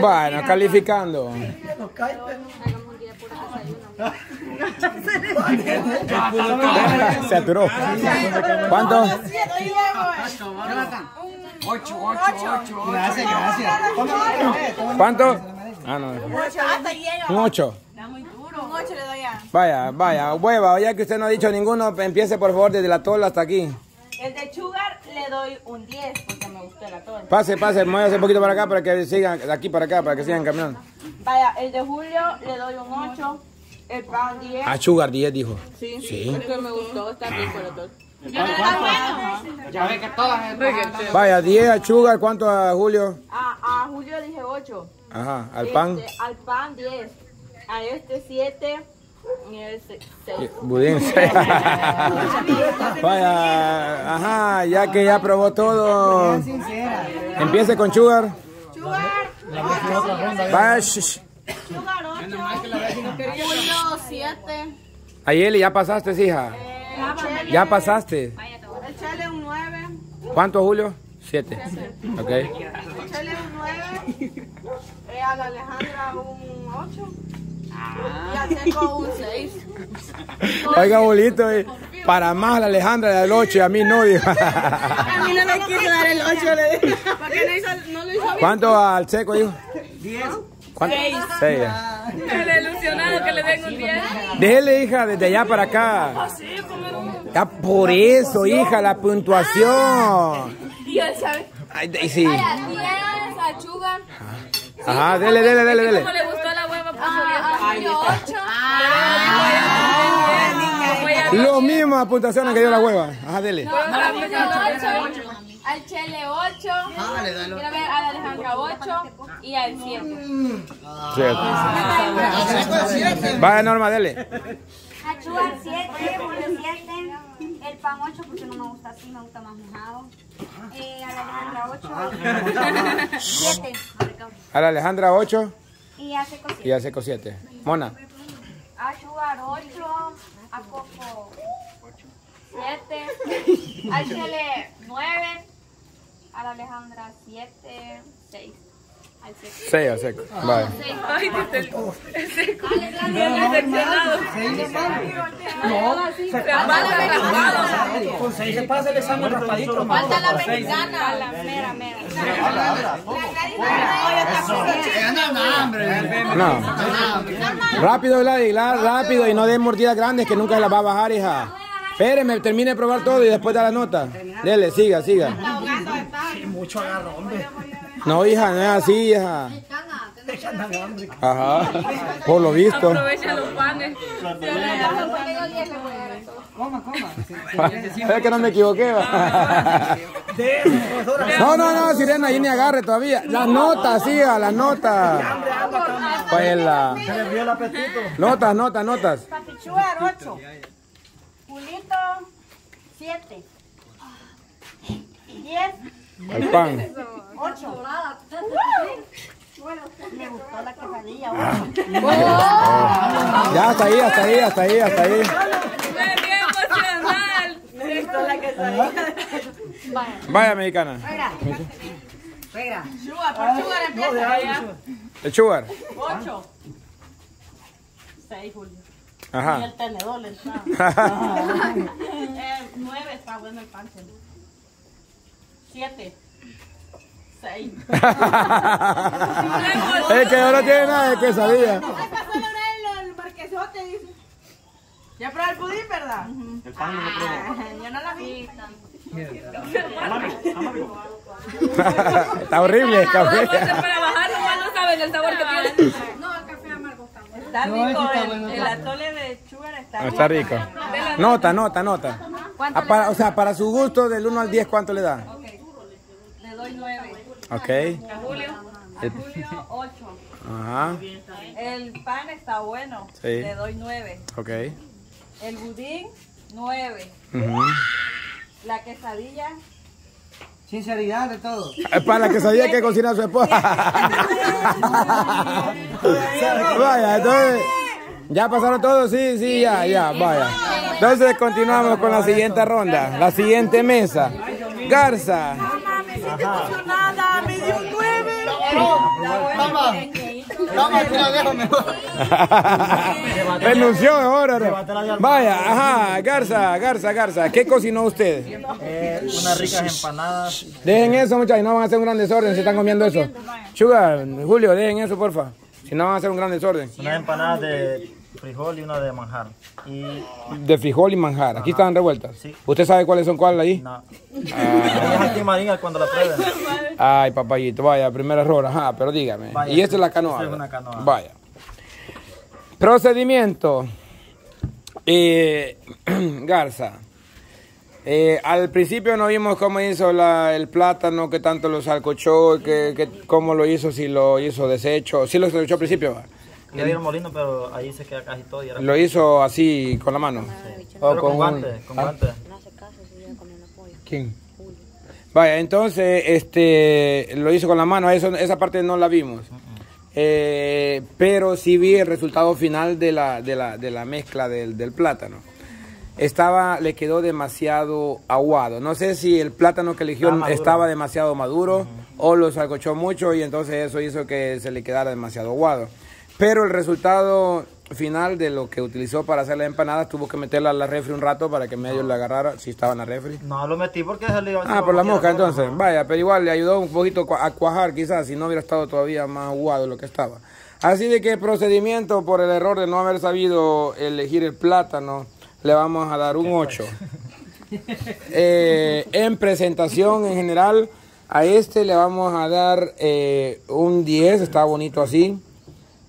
Bueno, calificando. Se aturó. ¿Cuánto? Ocho, ocho, ocho. Gracias, gracias. ¿Cuánto? Ah, no. Un 8. Un 8 le doy a. Vaya, vaya, hueva, ya que usted no ha dicho ninguno, empiece por favor desde la tola hasta aquí. El de Sugar le doy un 10 porque me gustó el atol. Pase, pase, muévase un poquito para acá para que sigan, de aquí para acá, para que sigan caminando. Vaya, el de Julio le doy un 8. El pan 10. Ah, Sugar 10 dijo. Sí, Sí. porque me gustó, está rico el atol. Ya ve que todas Vaya, 10 a Sugar, ¿cuánto a Julio? A, a Julio dije 8. Ajá, al pan. Este, al pan 10. A este 7. Y ese 6. Budín. Vaya, ajá, ya que ya probó todo. Sincera. Empiece con Sugar. Vaya, shh, shh. Sugar 8. Julio 7. Ayeli, ya pasaste, hija. Ya pasaste. El Chele un 9. ¿Cuánto, Julio? 7. Ok. El Chele un 9. Eh, a la Alejandra un 8. Y al Seco un 6. Oiga, bolito, eh, para más la Alejandra del 8 y a mí no, dijo. A mí no le quiso dar el 8, le dije. ¿Por qué no, hizo, no lo hizo bien? ¿Cuánto al seco, dijo? 10. ¿Cuánto? 6. El ilusionado que le den un 10. Déjele, hija, desde allá para acá. Ya por eso, hija, la puntuación. Y él sabe. Ay, sí. 10 a Sugar. Ajá, dele, dele, dele, dele. le gustó la hueva? A Julio 8. Lo mismo a puntuaciones que dio la hueva. Ajá, dele. A Julio 8. Al Chele 8. Quiero ver a la Alejandra 8. Y al 7. Siete. Vaya, Norma, dele. Achuar 7, Julio 7, el pan 8 porque no me gusta así, me gusta más mojado. Eh, a la Alejandra 8, 7. A la Alejandra 8 Y a Seco y a seco 7. Mona. Achuar 8, a Coco 7. Al Chele 9. A la Alejandra 7. 6. Al 7. 6 a seco. Vaya. Ay, Con 6 se pasa el examen raspadito. Falta la mexicana. La mera, mera. No. Rápido, rápido y no den mordidas grandes que nunca se las va a bajar, hija. Espéreme, termine de probar todo y después da la nota. Dele, siga, siga. Mucho agarro, hombre. No, hija, no es así, hija. Ajá, por lo visto. Aprovecha los panes. Coma, coma. Es que no me equivoqué. va. No, no, no, Sirena, ahí ni agarre todavía. Las notas, hija, las notas. Pues la... Se le vio el apetito. Notas, notas, notas. Papichuar 8, Julito 7, 10, Al pan. 8. Me gustó la quesadilla. Ya, hasta ahí, hasta ahí, hasta ahí, hasta ahí. ¡Qué emocional! Vaya, mexicana. Suegra. Sugar, por Sugar empieza allá. El sugar. 8. 6, Julio. Y Ajá. el tenedor le está. Eh, 9 está bueno el pan. 7. 6. Es que ahora tiene nada de quesadilla. pasó a lograr el, el marquesote, dice. ¿Ya probó el pudín, verdad? El pan no lo probó. Ah, Yo no la vi. Está horrible el café. Para bajar nomás no saben el sabor que tiene. No, el café amargo está bueno. Está rico, el, el atole de sugar está Está rico. Nota, nota, nota. Ah, para- o sea, para su gusto, del 1 al 10, ¿cuánto le da? Le doy 9. Ok. A Julio. El- Julio 8. Ajá. El pan está bueno. Sí. Le doy 9. Ok. El budín 9. Ujú. La quesadilla Sinceridad de todo. Es para la quesadilla que cocina su esposa. vaya, entonces. ¿Ya pasaron todos? Sí, sí, ya, ya, vaya. Entonces continuamos con la siguiente ronda. La siguiente mesa. Garza. emocionada, me dio un 9. Toma. Toma, te la dejo mejor. Renunció ahora. Vaya, ajá, Garza, Garza, Garza. ¿Qué cocinó usted? Eh, unas ricas empanadas. Dejen eso, muchachos, no van a hacer un gran desorden si están comiendo eso. Sugar, Julio, dejen eso, porfa. Si no van a hacer un gran desorden. Unas empanadas de frijol y una de manjar. Y De frijol y manjar. Aquí están revueltas. Sí. ¿Usted sabe cuáles son cuáles ahí? no. Es aquí María cuando la prueben. Ay, papayito, vaya, primer error, ajá, pero dígame. Vaya, y esta es la canoa. esta es una canoa. Vaya. Procedimiento. Eh, Garza. Eh, al principio no vimos cómo hizo la- el plátano, que tanto lo salcochó, que, que- cómo lo hizo, si lo hizo deshecho. Sí lo deshecho al principio, ¿va? Le dieron molino, pero ahí se queda casi todo. Y era lo hizo así con la mano. O pero con, un- guantes, con ¿Ah? guantes. ¿Quién? Vaya, entonces, este, lo hizo con la mano, eso, esa parte no la vimos. Eh, pero sí vi el resultado final de la, de la, de la mezcla del, del plátano. Estaba, le quedó demasiado aguado. No sé si el plátano que eligió Estaba demasiado maduro o lo salcochó mucho y entonces eso hizo que se le quedara demasiado aguado. Pero el resultado final de lo que utilizó para hacer las empanadas tuvo que meterla a la refri un rato para que medio le agarrara si estaba en la refri. No lo metí porque salió. Ah, por la mosca entonces. Vaya, pero igual le ayudó un poquito a cuajar quizás, si no hubiera estado todavía más aguado lo que estaba. Así de que procedimiento por el error de no haber sabido elegir el plátano, le vamos a dar un 8. Eh, en presentación en general, a este le vamos a dar eh, un 10, está bonito así.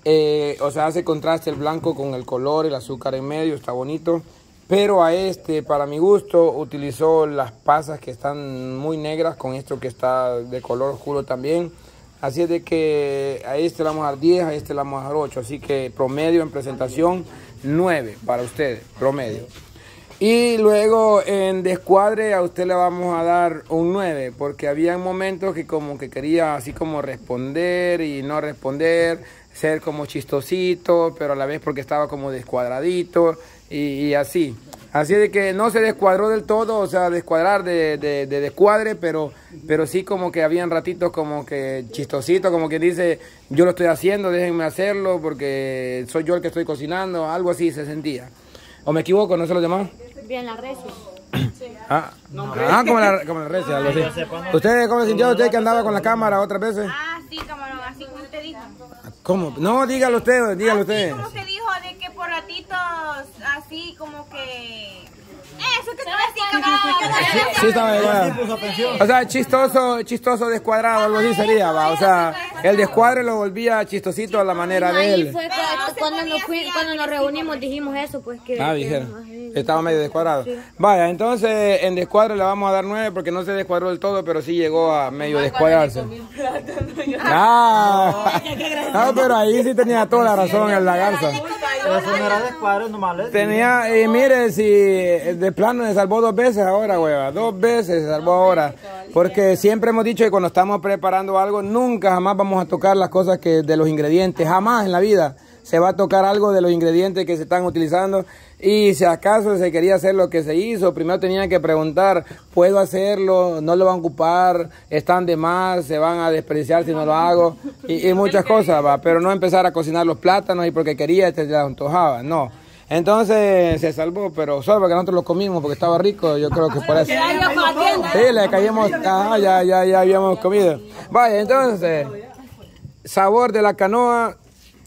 Eh, o sea, hace contraste el blanco con el color, el azúcar en medio, está bonito. Pero a este, para mi gusto, utilizó las pasas que están muy negras con esto que está de color oscuro también. Así es de que a este le vamos a dar 10, a este le vamos a dar 8. Así que promedio en presentación 9 para ustedes, promedio. Y luego en descuadre a usted le vamos a dar un 9, porque había momentos que como que quería así como responder y no responder, ser como chistosito, pero a la vez porque estaba como descuadradito y, y así. Así de que no se descuadró del todo, o sea, descuadrar de, de, de descuadre, pero, pero sí como que habían ratitos como que chistosito, como que dice, yo lo estoy haciendo, déjenme hacerlo porque soy yo el que estoy cocinando, algo así se sentía. ¿O me equivoco? ¿No sé los demás? Bien, la recio. Ah, ah como la, como la recia, algo así. ¿Usted cómo se sintió usted que andaba con la cámara otras veces? Ah, sí, camarón, así como usted dijo. ¿Cómo? No, dígalo usted, dígalo Así usted. como usted dijo de que por ratitos, así como que... Eso que tú decís, camarón. Sí, estaba. O sea, chistoso, chistoso descuadrado, algo así sería, va. O sea, el descuadre lo volvía chistosito a la manera de Ahí él. fue cuando, nos, cuando nos reunimos dijimos eso, pues que... Ah, que- dijeron. Estaba medio descuadrado. Vaya, entonces en descuadre le vamos a dar nueve porque no se descuadró del todo, pero sí llegó a medio descuadrarse. Ah, no, pero ahí sí tenía toda la razón en la garza. Pero eso no era de escuadro, nomás le Tenía, y mire, si de plano se salvó dos veces ahora, hueva, dos veces se salvó ahora. Porque siempre hemos dicho que cuando estamos preparando algo, nunca jamás vamos a tocar las cosas que de los ingredientes, jamás en la vida se va a tocar algo de los ingredientes que se están utilizando. Y si acaso se quería hacer lo que se hizo, primero tenían que preguntar, ¿puedo hacerlo? ¿No lo van a ocupar? ¿Están de más? ¿Se van a desperdiciar si no lo hago? Y, y muchas cosas, va. Pero no empezar a cocinar los plátanos y porque quería, te la antojaba, no. Entonces se salvó, pero solo porque nosotros lo comimos porque estaba rico, yo creo que por eso. Sí, le caímos, ajá, ya, ya, ya habíamos comido. Vaya, entonces, sabor de la canoa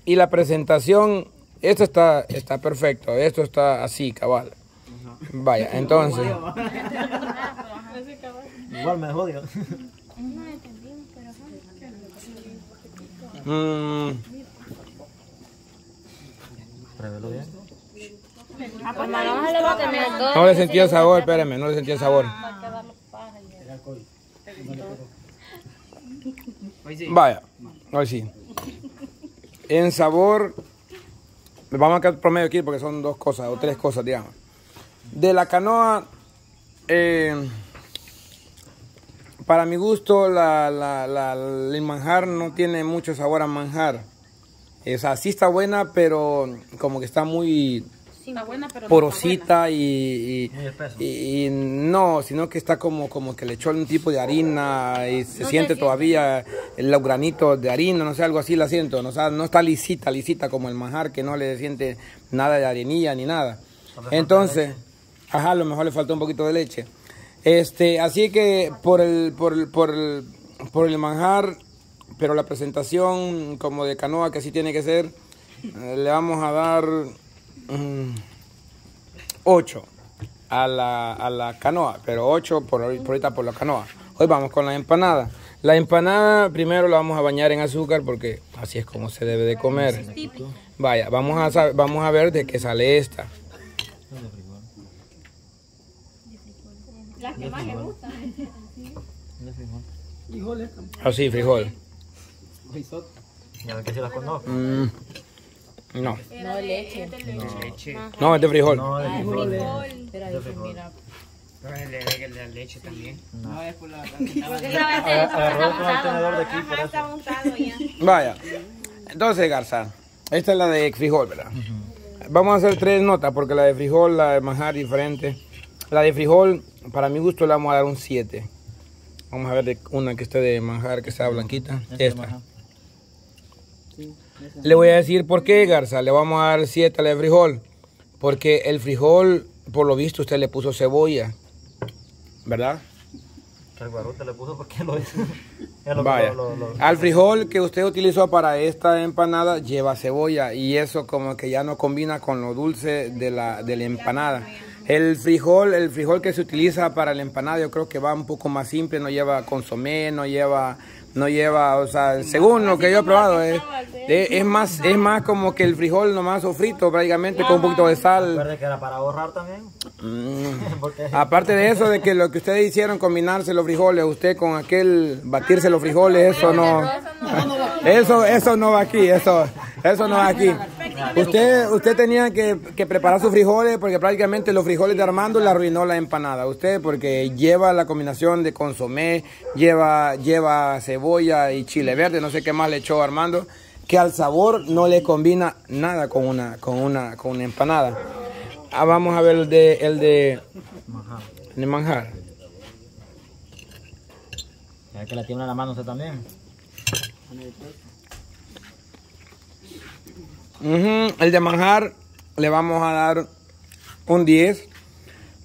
y la presentación, esto está, está perfecto, esto está así, cabal. Vaya, entonces, Igual me jodió. mm, Pruébelo bien. Camarón se le va a tener todo. no le sentí el sabor, espérame, no le sentí el sabor. Vaya, hoy sí. En sabor, vamos a quedar promedio aquí porque son dos cosas o tres cosas, digamos. De la canoa, eh, para mi gusto, la, la- la- el manjar no tiene mucho sabor a manjar. O sea, sí está buena, pero como que está muy porosita y, y, no, sino que está como, como que le echó un tipo de harina y se siente todavía los granitos de harina, no sé, algo así la siento, no, o sea, no está lisita, lisita como el manjar que no le siente nada de harinilla ni nada. Entonces, ajá, a lo mejor le falta un poquito de leche. Este, así que por el, por el, por el, por el manjar, pero la presentación como de canoa que así tiene que ser, eh, le vamos a dar 8 a la, a la canoa, pero 8 por, por ahorita por la canoa. Hoy vamos con la empanada. La empanada primero la vamos a bañar en azúcar porque así es como se debe de comer. Vaya, vamos a, vamos a ver de qué sale esta. Así, frijol. Ya que si las conozco. Mm, no, No, leche. no, es de frijol. No, de frijol. Pero ahí pues mira. La leche también. Agarró con el tenedor de aquí, por eso. Está montado ya. Vaya. Entonces, Garza, esta es la de frijol, ¿verdad? Vamos a hacer tres notas porque la de frijol, la de manjar diferente. La de frijol, para mi gusto, le vamos a dar un 7. Vamos a ver de una que esté de manjar, que sea blanquita. Esta. Le voy a decir por qué, Garza. Le vamos a dar 7 a la de frijol. Porque el frijol, por lo visto, usted le puso cebolla. ¿Verdad? Que el le puso porque lo hizo. Es lo que Vaya. lo- lo- lo- Al frijol que usted utilizó para esta empanada lleva cebolla y eso como que ya no combina con lo dulce de la, de la empanada. El frijol, el frijol que se utiliza para la empanada yo creo que va un poco más simple, no lleva consomé, no lleva, no lleva, o sea, según lo que yo he probado es, es, más, es más como que el frijol nomás sofrito prácticamente con un poquito de sal. Recuerde que era para ahorrar también. Mm. Porque Aparte de eso, de que lo que ustedes hicieron, combinarse los frijoles, usted con aquel batirse los frijoles, eso no, eso, eso no va aquí, eso, eso no va aquí. Usted, usted tenía que, que preparar sus frijoles porque prácticamente los frijoles de Armando le arruinó la empanada. Usted porque lleva la combinación de consomé, lleva, lleva cebolla y chile verde, no sé qué más le echó Armando, que al sabor no le combina nada con una, con una, con una empanada. Ah, vamos a ver el de, el de, el de manjar. ya que la tiembla la mano usted también. El de manjar le vamos a dar un 10.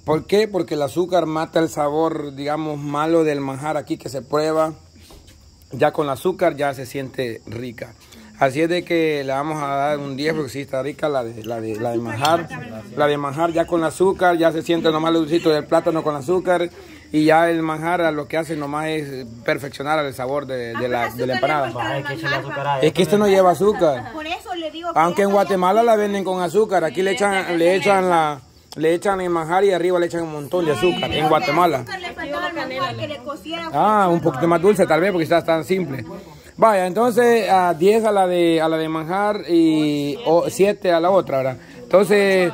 ¿Por qué? Porque el azúcar mata el sabor, digamos, malo del manjar aquí que se prueba. Ya con el azúcar ya se siente rica. Así es de que le vamos a dar un 10 porque sí está rica la de, la de, la de manjar. La de manjar ya con el azúcar, ya se siente nomás el dulcito del plátano con azúcar. Y ya el manjar lo que hace nomás es perfeccionar el sabor de, de la, de la empanada. Es que este no lleva azúcar. Por eso le digo que Aunque en Guatemala la venden con azúcar, aquí le echan, le echan la, le echan el manjar y arriba le echan un montón de azúcar. En Guatemala. Ah, un poquito más dulce tal vez porque está tan simple. Vaya, entonces a 10 a la de a la de manjar y 7 a la otra, ¿verdad? Entonces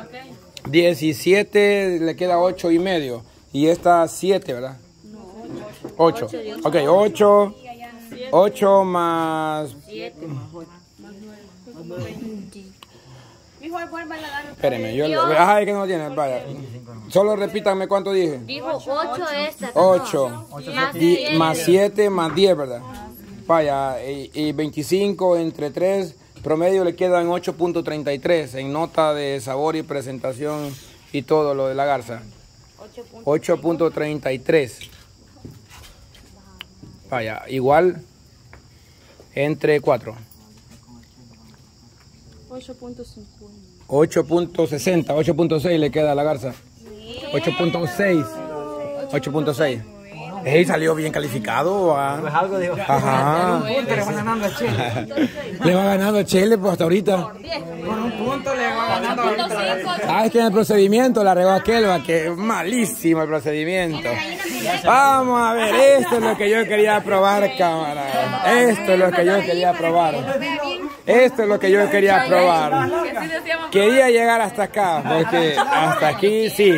17 le queda 8 y medio y esta 7, ¿verdad? 8. Ok, 8 8 más Dijo, vuelva a dar Espéreme, yo lo, es que no lo tiene, vaya. Solo repítanme cuánto dije. Dijo 8 esta. 8 Más Di- siete. más 7 más 10, ¿verdad? Vaya, y, y 25 entre 3, promedio le quedan 8.33 en nota de sabor y presentación y todo lo de la garza. 8.33. Vaya, igual entre 4. 8.60, 8.6 le queda a la garza. 8.6. 8.6. Ey, salió bien calificado. ah. Pues algo digo. Ajá. Le va ganando a Chile. Le va ganando Chile pues hasta ahorita. Con un punto le va ganando ahorita. Ah, es que en el procedimiento la regó aquel, va, que malísimo el procedimiento. Vamos a ver, esto es lo que yo quería probar, cámara. Esto es lo que yo quería probar. Esto es lo que yo quería probar. Quería llegar hasta acá, porque hasta aquí sí.